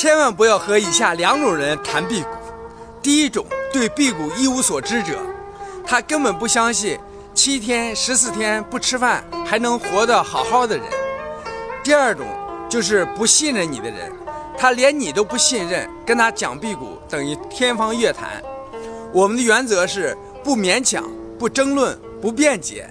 千万不要和以下两种人谈辟谷第一种对辟谷一无所知者他根本不相信七天十四天不吃饭还能活得好好的人。第二种就是不信任你的人他连你都不信任跟他讲辟谷等于天方夜谭。我们的原则是不勉强不争论不辩解。